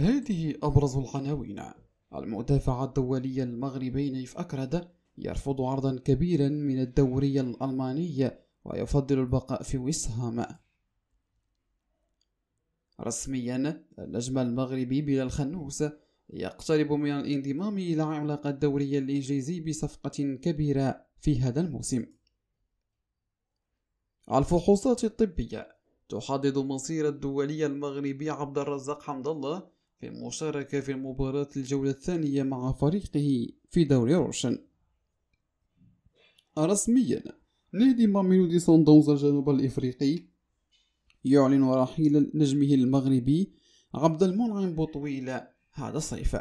هذه أبرز العناوين. المدافع الدولي المغربي نيف أكرد يرفض عرضا كبيرا من الدوري الألماني ويفضل البقاء في وسهام رسميا النجم المغربي بلال خنوس يقترب من الانضمام إلى عملاق الدوري الإنجليزي بصفقة كبيرة في هذا الموسم. الفحوصات الطبية تحدد مصير الدولي المغربي عبد الرزاق حمد الله في المشاركة في المباراة الجولة الثانية مع فريقه في دوري روشن. رسميا نادي ماميلودي داونز الجنوب الإفريقي يعلن رحيل نجمه المغربي عبد المنعم بوطويل هذا الصيف.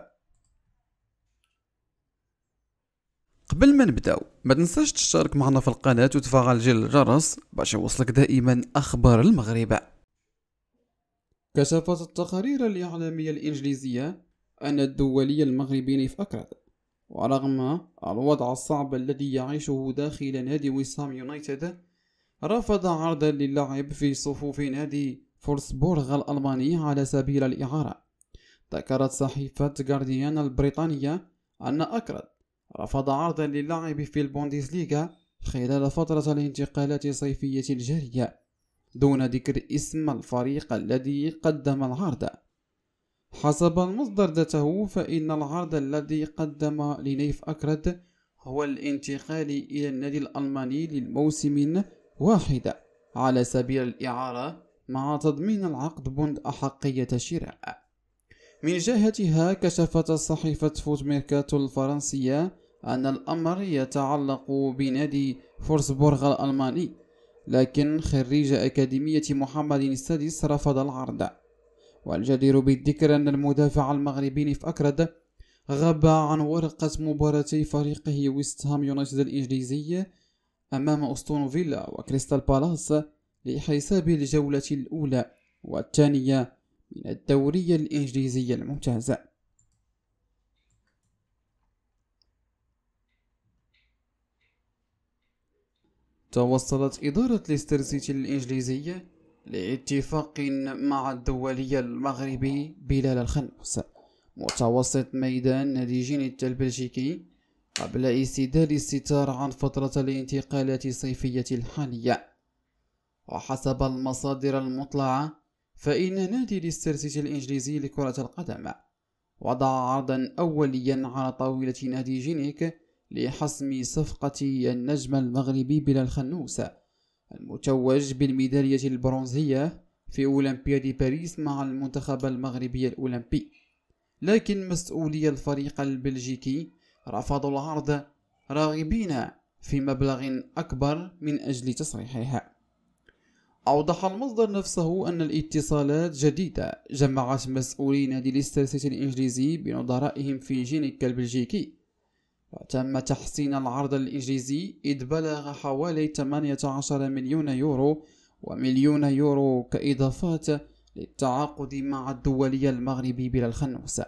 قبل ما نبداو ما تنساش تشترك معنا في القناة وتفعل جل الجرس باش يوصلك دائما أخبار المغرب. كشفت التقارير الإعلامية الإنجليزية أن الدولي المغربي نايف أكرد ورغم الوضع الصعب الذي يعيشه داخل نادي ويست هام يونايتد رفض عرضا للعب في صفوف نادي فولفسبورغ الألماني على سبيل الإعارة. ذكرت صحيفة جارديان البريطانية أن أكرد رفض عرضا للعب في البوندسليغا خلال فترة الانتقالات الصيفية الجارية. دون ذكر اسم الفريق الذي قدم العرض. حسب المصدر ذاته فإن العرض الذي قدم لنايف أكرد هو الانتقال إلى النادي الألماني للموسم واحد. على سبيل الإعارة مع تضمين العقد بند أحقية شراء. من جهتها كشفت صحيفة فوت ميركاتو الفرنسية أن الأمر يتعلق بنادي فولفسبورغ الألماني. لكن خريج أكاديمية محمد السادس رفض العرض. والجدير بالذكر أن المدافع المغربي نايف أكرد غاب عن ورقة مباراتي فريقه ويست هام يونايتد الإنجليزي أمام أستون فيلا وكريستال بالاس لحساب الجولة الأولى والثانية من الدوري الإنجليزي الممتاز. توصلت إدارة ليستر سيتي الإنجليزية لاتفاق مع الدولي المغربي بلال الخنوس متوسط ميدان نادي جينك البلجيكي قبل إسدال الستار عن فترة الانتقالات الصيفية الحالية. وحسب المصادر المطلعة فإن نادي ليستر سيتي الإنجليزي لكرة القدم وضع عرضا أوليا على طاولة نادي جينيك لحسم صفقة النجم المغربي بلا الخنوس المتوج بالميدالية البرونزية في أولمبياد باريس مع المنتخب المغربي الأولمبي. لكن مسؤولي الفريق البلجيكي رفضوا العرض راغبين في مبلغ أكبر من أجل تصريحها أوضح المصدر نفسه أن الاتصالات جديدة جمعت مسؤولي نادي ليستر سيتي الإنجليزي بنظرائهم في جينيك البلجيكي. وتم تحسين العرض الإنجليزي إذ بلغ حوالي 18 مليون يورو ومليون يورو كإضافات للتعاقد مع الدولي المغربي بلا الخنوس.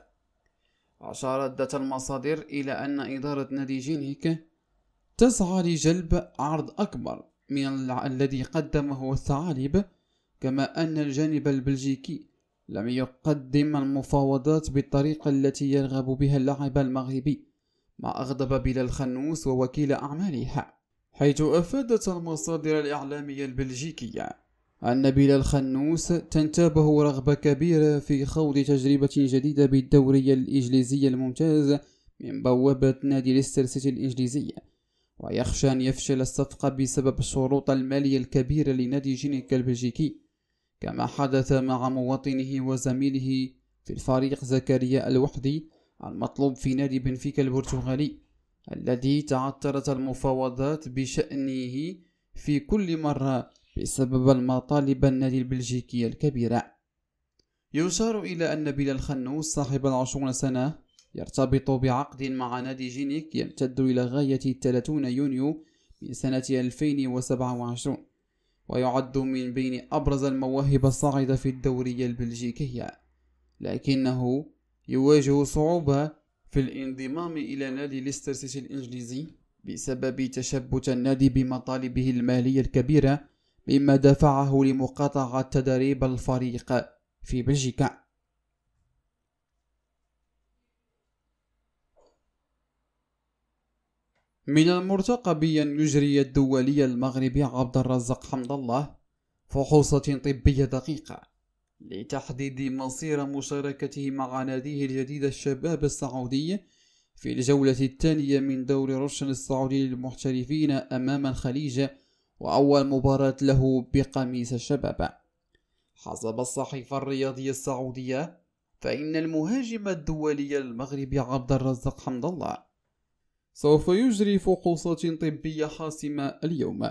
أشارت ذات المصادر إلى أن إدارة نادي جينيك تسعى لجلب عرض أكبر من الذي قدمه الثعالب كما أن الجانب البلجيكي لم يقدم المفاوضات بالطريقة التي يرغب بها اللاعب المغربي. ما أغضب بلال خنوس ووكيل أعمالها حيث أفادت المصادر الإعلامية البلجيكية أن بلال خنوس تنتابه رغبة كبيرة في خوض تجربة جديدة بالدوري الإنجليزي الممتاز من بوابة نادي ليستر سيتي الإنجليزية ويخشى أن يفشل الصفقة بسبب الشروط المالية الكبيرة لنادي جينيك البلجيكي كما حدث مع مواطنه وزميله في الفريق زكريا الوحدي المطلوب في نادي بنفيكا البرتغالي الذي تعثرت المفاوضات بشأنه في كل مرة بسبب المطالب النادي البلجيكي الكبيرة. يشار إلى أن بلال خنوس صاحب العشرون سنة يرتبط بعقد مع نادي جينيك يمتد إلى غاية 30 يونيو من سنة 2027 ويعد من بين أبرز المواهب الصاعدة في الدوري البلجيكي. لكنه يواجه صعوبة في الانضمام إلى نادي ليسترسيتي الإنجليزي بسبب تشبت النادي بمطالبه المالية الكبيرة مما دفعه لمقاطعة تدريب الفريق في بلجيكا. من المرتقب أن يجري الدولي المغربي عبد الرزاق حمد الله فحوصة طبية دقيقة. لتحديد مصير مشاركته مع ناديه الجديد الشباب السعودي في الجولة الثانية من دوري روشن السعودي للمحترفين أمام الخليج وأول مباراة له بقميص الشباب. حسب الصحيفة الرياضية السعودية فإن المهاجم الدولي المغربي عبد الرزاق حمد الله سوف يجري فحوصات طبية حاسمة اليوم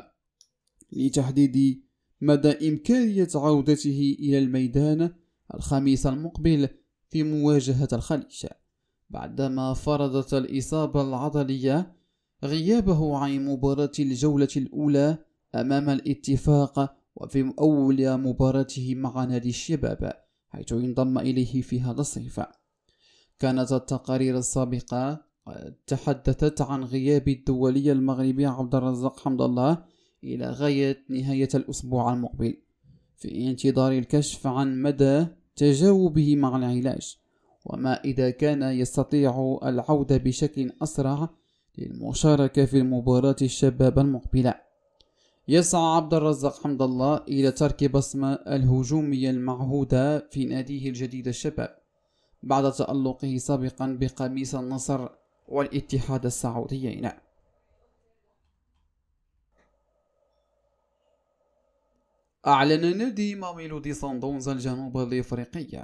لتحديد مدى إمكانية عودته إلى الميدان الخميس المقبل في مواجهة الخليج بعدما فرضت الإصابة العضلية غيابه عن مباراة الجولة الأولى أمام الاتفاق وفي أول مباراته مع نادي الشباب حيث انضم إليه في هذا الصيف. كانت التقارير السابقة تحدثت عن غياب الدولي المغربي عبد الرزاق حمد الله إلى غاية نهاية الأسبوع المقبل في انتظار الكشف عن مدى تجاوبه مع العلاج. وما إذا كان يستطيع العودة بشكل أسرع للمشاركة في المباراة الشباب المقبلة. يسعى عبد الرزاق حمد الله إلى ترك بصمة الهجومية المعهودة في ناديه الجديد الشباب بعد تألقه سابقا بقميص النصر والاتحاد السعوديين. أعلن نادي ماميلودي صندونز الجنوب الإفريقية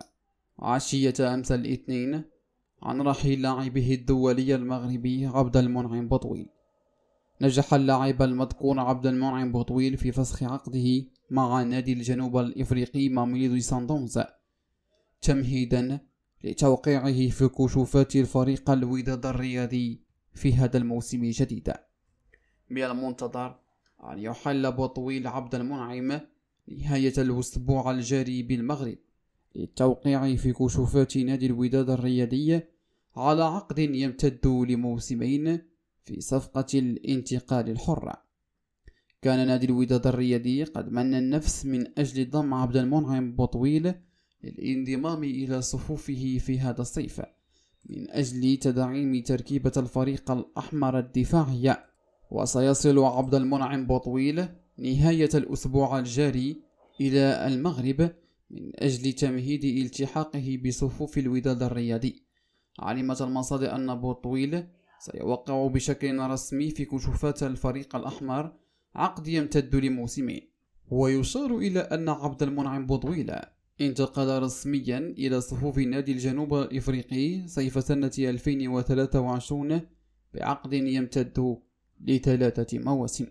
عشية أمس الاثنين عن رحيل لاعبه الدولي المغربي عبد المنعم بطويل. نجح اللاعب المذكور عبد المنعم بطويل في فسخ عقده مع نادي الجنوب الإفريقي ماميلودي صندونز تمهيدا لتوقيعه في كشوفات الفريق الوداد الرياضي في هذا الموسم الجديد من المنتظر أن يحل بطويل عبد المنعم نهاية الأسبوع الجاري بالمغرب للتوقيع في كشوفات نادي الوداد الرياضي على عقد يمتد لموسمين في صفقة الانتقال الحرة. كان نادي الوداد الرياضي قد من النفس من أجل ضم عبد المنعم بطويل للانضمام إلى صفوفه في هذا الصيف من أجل تدعيم تركيبة الفريق الأحمر الدفاعية وسيصل عبد المنعم بطويل نهاية الأسبوع الجاري إلى المغرب من أجل تمهيد التحاقه بصفوف الوداد الرياضي علمت المصادر أن بوطويل سيوقع بشكل رسمي في كشوفات الفريق الأحمر عقد يمتد لموسمين ويشار إلى أن عبد المنعم بوطويل انتقل رسميا إلى صفوف نادي الجنوب الإفريقي صيف سنة 2023 بعقد يمتد لثلاثة مواسم.